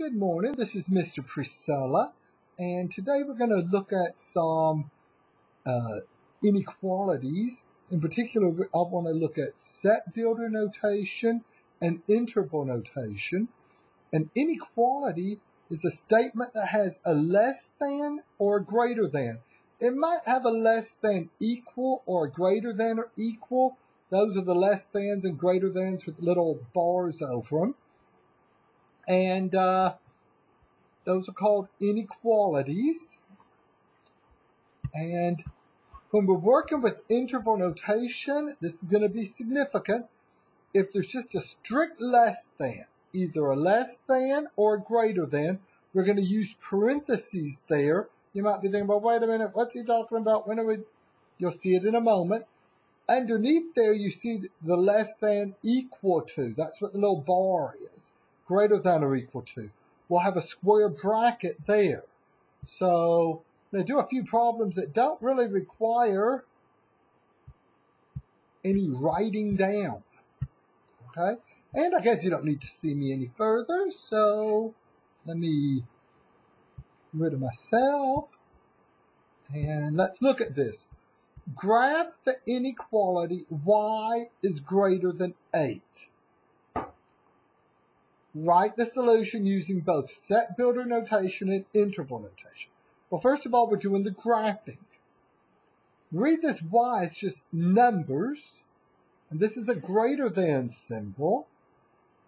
Good morning. This is Mr. Precella, and today we're going to look at some uh, inequalities. In particular, I want to look at set builder notation and interval notation. An inequality is a statement that has a less than or a greater than. It might have a less than equal or a greater than or equal. Those are the less thans and greater thans with little bars over them and uh, those are called inequalities. And when we're working with interval notation, this is going to be significant. If there's just a strict less than, either a less than or a greater than, we're going to use parentheses there. You might be thinking, well, wait a minute, what's he talking about? When are we? You'll see it in a moment. Underneath there, you see the less than equal to. That's what the little bar is greater than or equal to. We'll have a square bracket there. So they do a few problems that don't really require any writing down. Okay? And I guess you don't need to see me any further, so let me rid of myself. And let's look at this. Graph the inequality y is greater than 8. Write the solution using both set builder notation and interval notation. Well, first of all, we're doing the graphing. Read this y as just numbers, and this is a greater than symbol,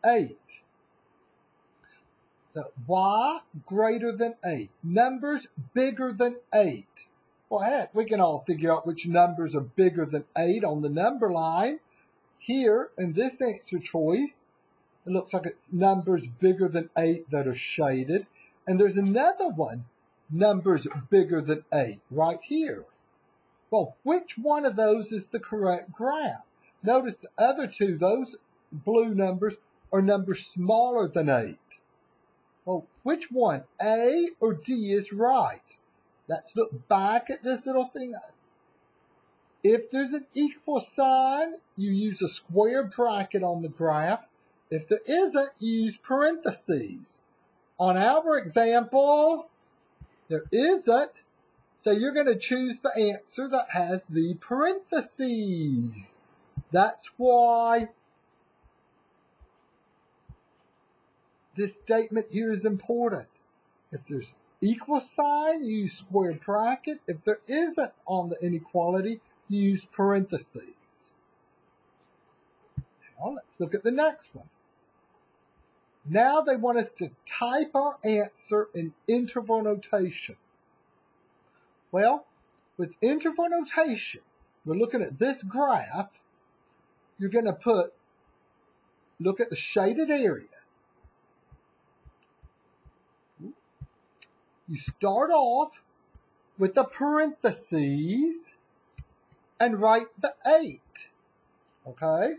8. So y greater than 8. Numbers bigger than 8. Well, heck, we can all figure out which numbers are bigger than 8 on the number line. Here, in this answer choice, it looks like it's numbers bigger than 8 that are shaded. And there's another one, numbers bigger than 8, right here. Well, which one of those is the correct graph? Notice the other two, those blue numbers, are numbers smaller than 8. Well, which one, A or D, is right? Let's look back at this little thing. If there's an equal sign, you use a square bracket on the graph. If there isn't, use parentheses. On our example, there isn't, so you're going to choose the answer that has the parentheses. That's why this statement here is important. If there's equal sign, use square bracket. If there isn't on the inequality, use parentheses. Now let's look at the next one. Now they want us to type our answer in interval notation. Well, with interval notation, we're looking at this graph. You're going to put, look at the shaded area. You start off with the parentheses and write the 8. Okay?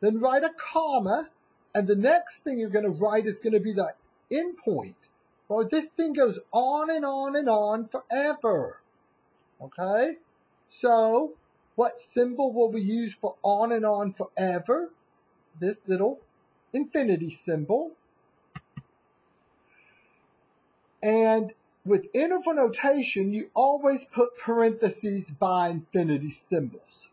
Then write a comma and the next thing you're going to write is going to be the endpoint. Or this thing goes on and on and on forever. Okay? So, what symbol will we use for on and on forever? This little infinity symbol. And with interval notation, you always put parentheses by infinity symbols.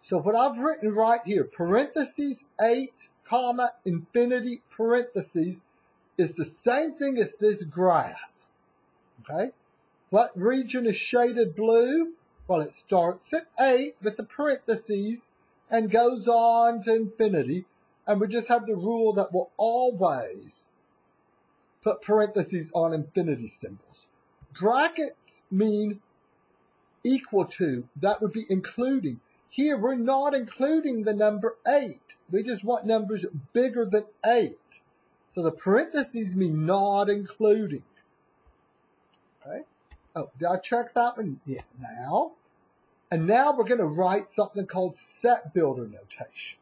So what I've written right here, parentheses 8 comma, infinity, parentheses, is the same thing as this graph. Okay? What region is shaded blue? Well, it starts at 8 with the parentheses and goes on to infinity. And we just have the rule that we'll always put parentheses on infinity symbols. Brackets mean equal to. That would be including. Here, we're not including the number 8. We just want numbers bigger than 8. So the parentheses mean not including. Okay. Oh, did I check that one? Yeah, now. And now we're going to write something called set builder notation.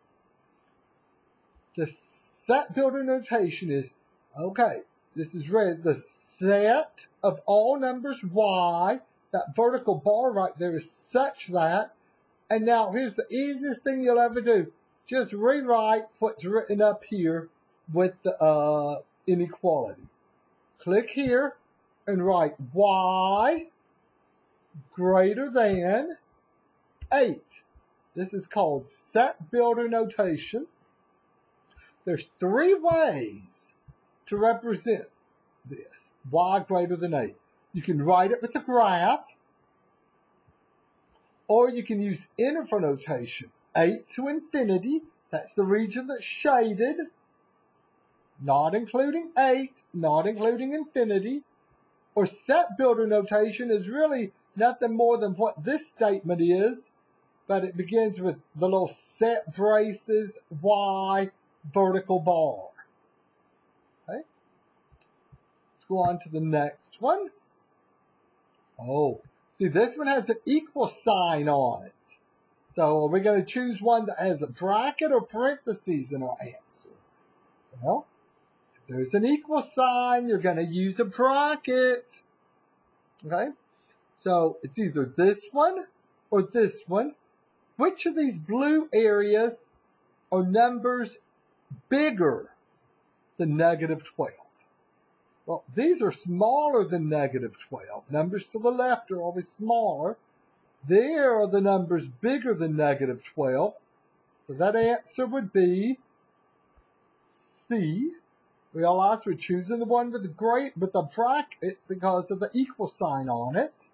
The set builder notation is, okay, this is read, the set of all numbers y, that vertical bar right there is such that and now here's the easiest thing you'll ever do. Just rewrite what's written up here with the uh, inequality. Click here and write y greater than 8. This is called set builder notation. There's three ways to represent this, y greater than 8. You can write it with a graph, or you can use interval notation. 8 to infinity, that's the region that's shaded, not including 8, not including infinity. Or set builder notation is really nothing more than what this statement is, but it begins with the little set braces Y vertical bar. Okay. Let's go on to the next one. Oh, see this one has an equal sign on it. So are we going to choose one that has a bracket or parentheses in our answer? Well, if there's an equal sign, you're going to use a bracket. Okay? So it's either this one or this one. Which of these blue areas are numbers bigger than negative 12? Well, these are smaller than negative 12. Numbers to the left are always smaller. There are the numbers bigger than negative 12. So that answer would be C. Realize we're choosing the one with the great with the bracket because of the equal sign on it.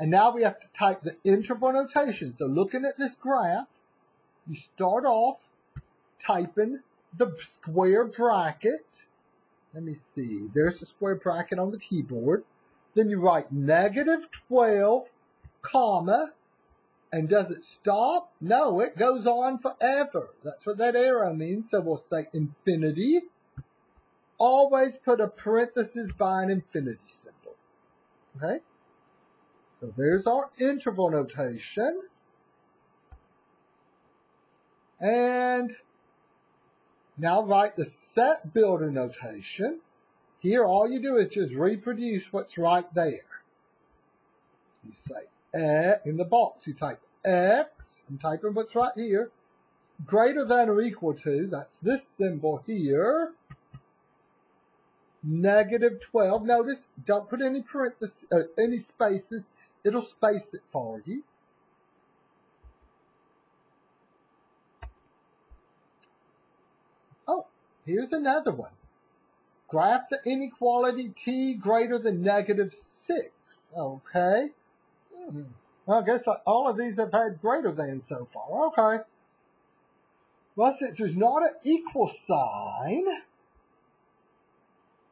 And now we have to type the interval notation. So looking at this graph, you start off typing the square bracket. Let me see. There's the square bracket on the keyboard. Then you write negative 12, comma, and does it stop? No, it goes on forever. That's what that arrow means. So we'll say infinity. Always put a parenthesis by an infinity symbol. Okay? So there's our interval notation. And now write the set builder notation. Here, all you do is just reproduce what's right there. You say, in the box, you type x, I'm typing what's right here, greater than or equal to, that's this symbol here, negative 12. Notice, don't put any parentheses, uh, any spaces, it'll space it for you. Oh, here's another one. Graph the inequality t greater than negative 6. Okay. Hmm. Well, I guess all of these have had greater than so far. Okay. Well, since there's not an equal sign,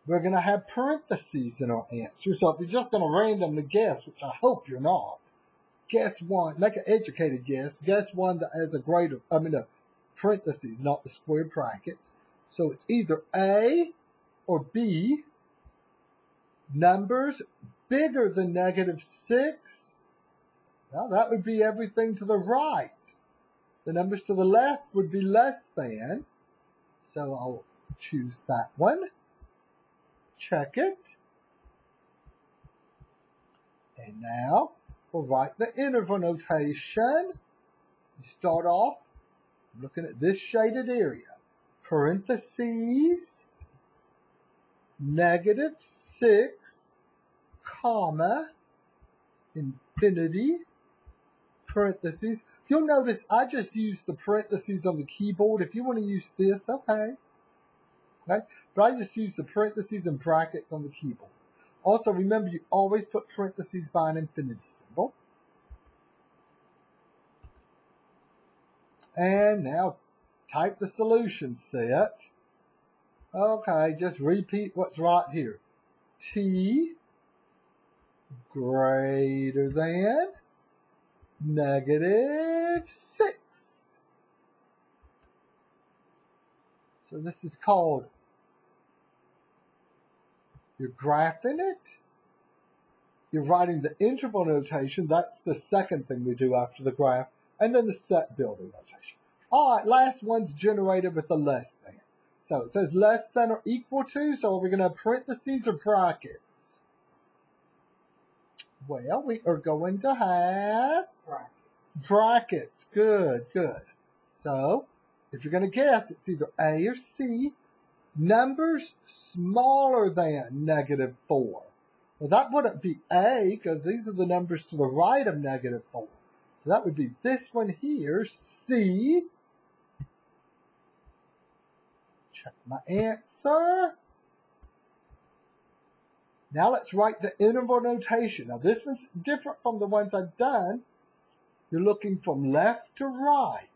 we're going to have parentheses in our answer. So if you're just going to randomly guess, which I hope you're not, guess one, make an educated guess, guess one that has a greater, I mean, a parentheses, not the square brackets. So it's either A, or B, numbers bigger than negative 6, well, that would be everything to the right. The numbers to the left would be less than, so I'll choose that one. Check it. And now we'll write the interval notation. You start off looking at this shaded area. Parentheses negative 6, comma, infinity, parentheses. You'll notice I just used the parentheses on the keyboard. If you want to use this, okay. Okay, but I just use the parentheses and brackets on the keyboard. Also, remember you always put parentheses by an infinity symbol. And now type the solution set. Okay, just repeat what's right here. T greater than negative 6. So this is called, you're graphing it. You're writing the interval notation. That's the second thing we do after the graph. And then the set builder notation. All right, last one's generated with the less than. So it says less than or equal to, so are we going to parentheses or brackets? Well, we are going to have Bracket. brackets. Good, good. So if you're going to guess, it's either A or C. numbers smaller than negative 4. Well, that wouldn't be A because these are the numbers to the right of negative 4. So that would be this one here, C. Check my answer. Now let's write the interval notation. Now this one's different from the ones I've done. You're looking from left to right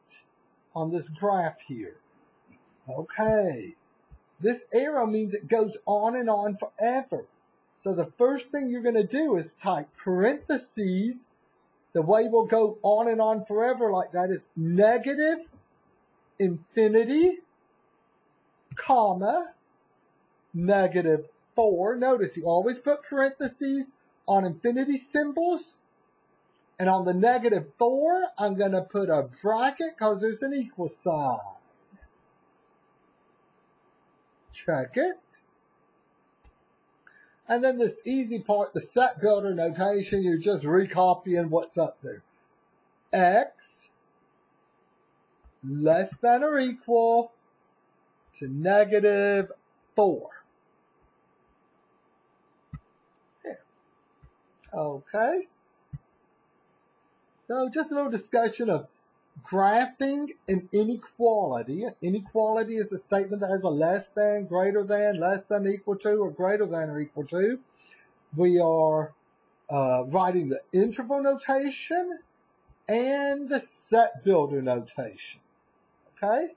on this graph here. Okay. This arrow means it goes on and on forever. So the first thing you're going to do is type parentheses. The way we'll go on and on forever like that is negative infinity, comma, negative 4. Notice you always put parentheses on infinity symbols. And on the negative 4, I'm going to put a bracket because there's an equal sign. Check it. And then this easy part, the set builder notation, you're just recopying what's up there. X less than or equal to negative 4. Okay. So just a little discussion of graphing an inequality. Inequality is a statement that has a less than, greater than, less than, equal to, or greater than or equal to. We are uh, writing the interval notation and the set builder notation. Okay?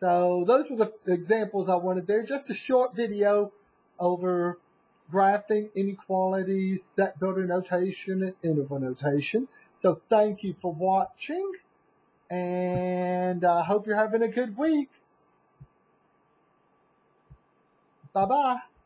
So those were the examples I wanted there. Just a short video over graphing, inequalities, set builder notation, and interval notation. So thank you for watching, and I hope you're having a good week. Bye-bye.